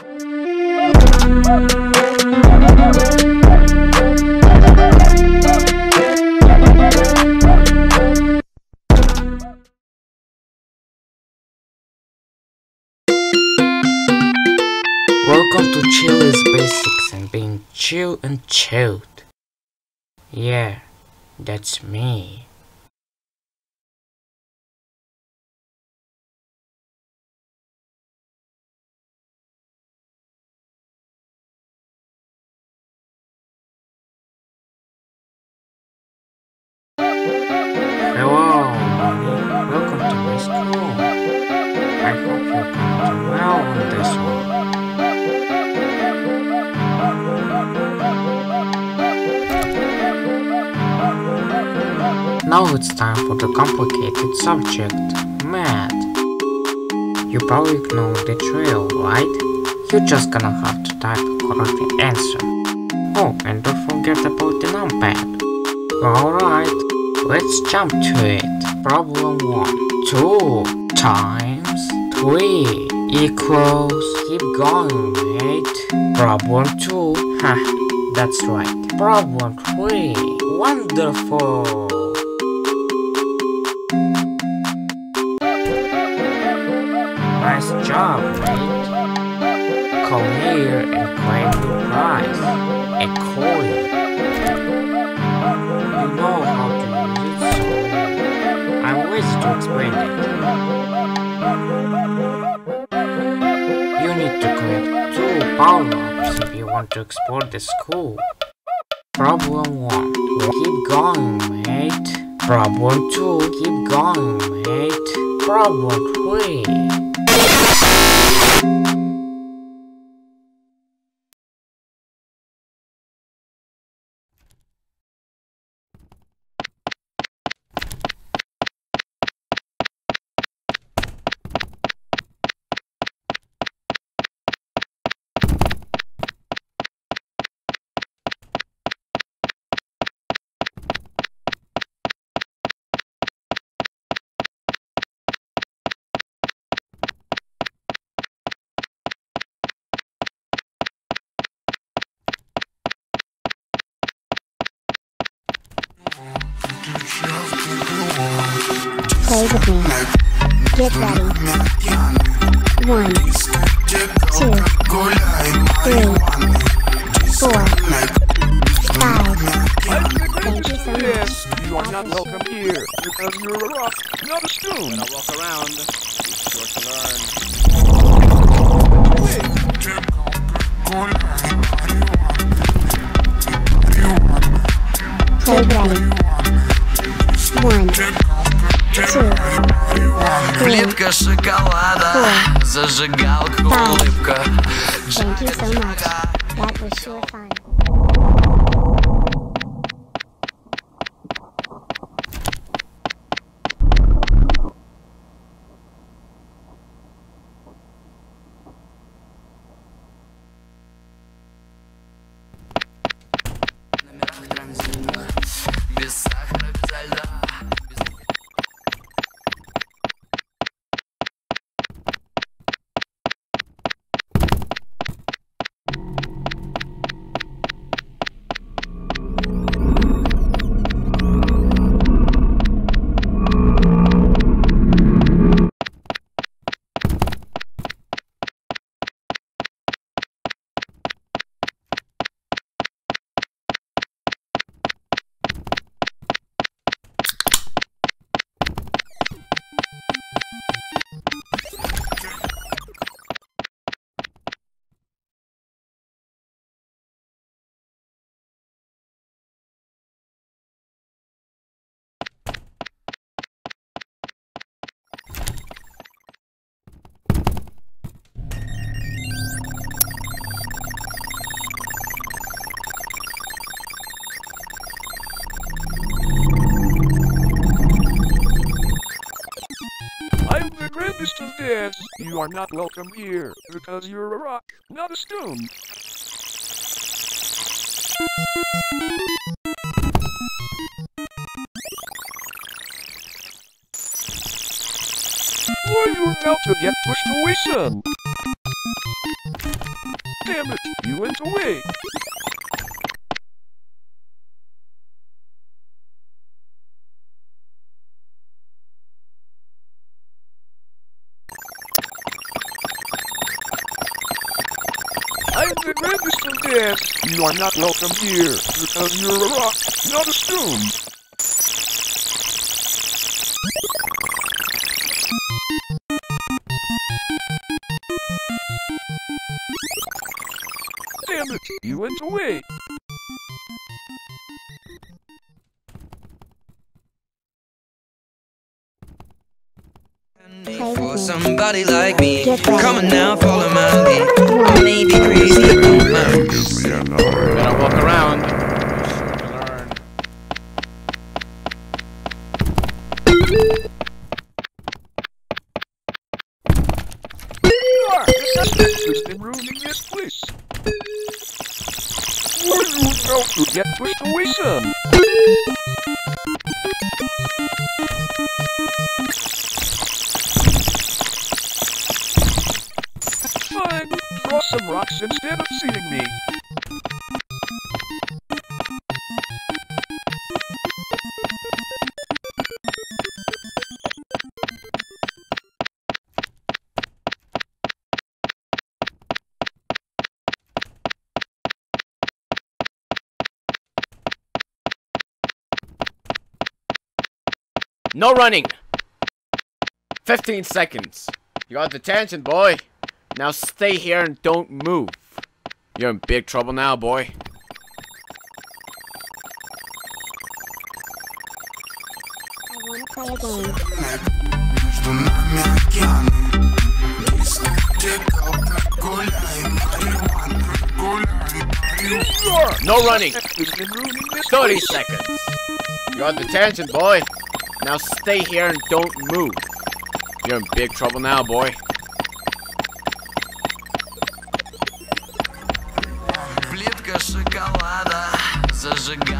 Welcome to Chilly's Basics and being chill and chilled. Yeah, that's me. I hope you're doing well on this one. Now it's time for the complicated subject, math. You probably know the drill, right? You're just gonna have to type the correct answer. Oh, and don't forget about the numpad. Alright, let's jump to it. Problem 1. 2 times 3 equals... Keep going, mate. Problem 2. Ha, that's right. Problem 3. Wonderful! Nice job, mate. Come here and claim your prize. A power-ups if you want to explore the school. Problem 1. Keep going, mate. Problem 2. Keep going, mate. Problem 3. With me. Get ready. One, two, three, four, five. Thank you so much. You are not welcome here because you're a rock, not a stone. When I walk around, Плитка шоколада, зажигалка, улыбка. Thank you so much. That was sure fun. You are not welcome here because you're a rock, not a stone. Or you're about to get pushed away, son. Damn it, you went away. Of dads. You are not welcome here, because you're a rock, not a stone. Damn it, you went away. For somebody like me, come on now, follow my lead. The suspect has been ruining this place. Will you know to get pushed away some? Fine, throw some rocks instead of seeing me. No running. 15 seconds. You got detention, boy. Now stay here and don't move. You're in big trouble now, boy. No running. Has been ruining this 30 seconds. You got detention, boy. Now stay here and don't move. You're in big trouble now, boy. Плитка шоколада, зажигалку